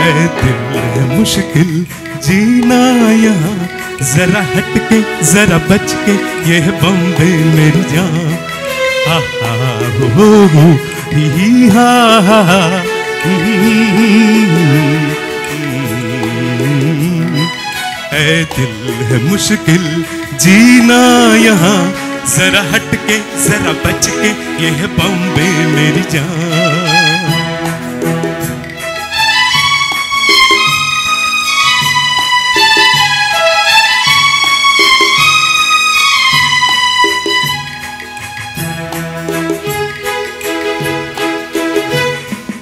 ए दिल है मुश्किल जीना यहाँ। जरा हट के जरा बच के ये है बम्बे मेरी जान। हा ए दिल है मुश्किल जीना यहाँ। जरा हट के जरा बच के ये बम्बे मेरी जान।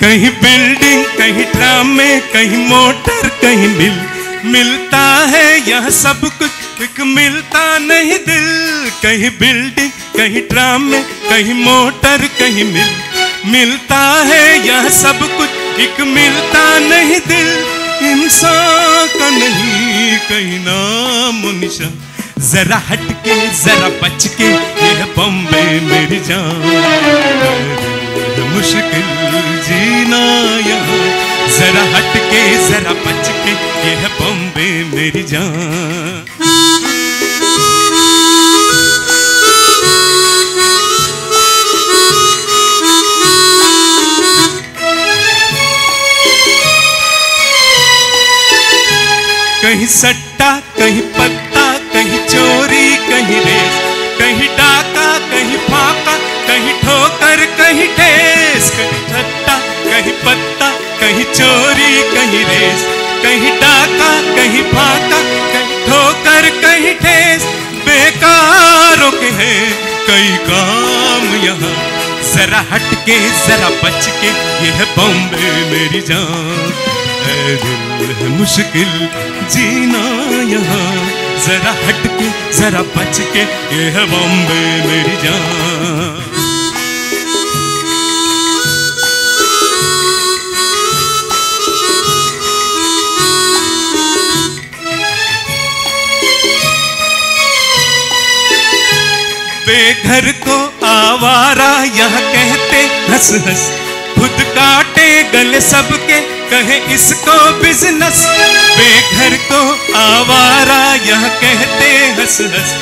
कहीं बिल्डिंग कहीं ड्रामे कहीं मोटर कहीं मिल मिलता है यह सब कुछ, एक मिलता नहीं दिल। कहीं बिल्डिंग कहीं ड्रामे कहीं मोटर कहीं मिल मिलता है यह सब कुछ, एक मिलता नहीं दिल। इंसान का नहीं, कहीं नाम निशा जरा हट के जरा बच के यह बम्बे मेरी जान। मुश्किल जीना यहाँ। जरा हट के जरा बच के ये है बॉम्बे मेरी जान। कहीं सट्टा, कहीं पत्ता, कहीं चोरी, कहीं रेस, कहीं डाका, कहीं फाका, कहीं ठोकर, कहीं सट्टा कहीं पत्ता, कहीं चोरी, कहीं रेस, कहीं डाका, कहीं फाका, कहीं ठोकर, कहीं ठेस। बेकारों के हैं कई काम यहाँ। जरा हट के जरा बच के ये है बॉम्बे मेरी जान। है दिल, है मुश्किल जीना यहाँ। जरा हट के जरा बच के ये है बॉम्बे मेरी जान। बेघर को आवारा, यह कहते हंस हंस। खुद काटे गले सबके, कहे इसको बिज़नेस बेघर को आवारा, यह कहते हंस हंस।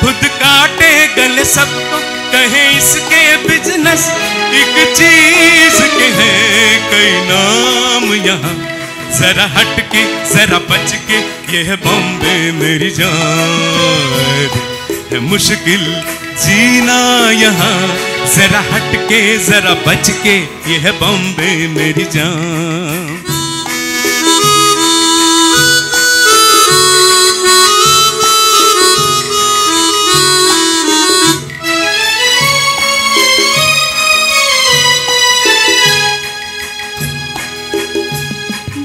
खुद काटे गले सबको, कहे इसके बिज़नेस एक चीज़ के है कई नाम यहाँ। जरा हट के जरा बच के यह बॉम्बे मेरी जान है मुश्किल जीना यहाँ, जरा हट के जरा बच के ये है बॉम्बे मेरी जान।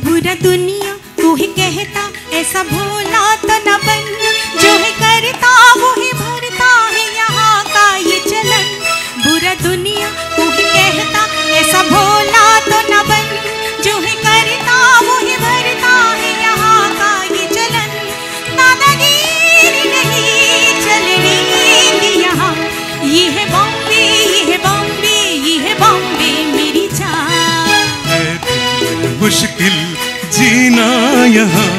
बुरा दुनिया तू ही कहता, ऐसा भोला तो दुनिया तू ही कहता ऐसा भोला तो न बन। जो है करता वो ही भरता है यहाँ का ये चलन। दादागिरी नहीं चलने की यहाँ। ये है बॉम्बे ये है बॉम्बे ये है बॉम्बे मेरी जान। मुश्किल जीना यहाँ।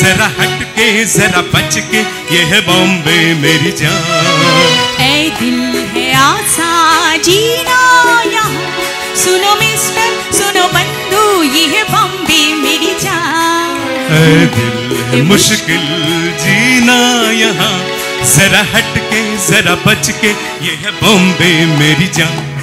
जरा हट के जरा बच के ये है बॉम्बे मेरी जान। जीना। यहाँ सुनो मिस्टर, सुनो बंधु ये बॉम्बे मेरी जान। है मुश्किल जीना यहाँ। जरा हटके, जरा बच के ये बॉम्बे मेरी जान।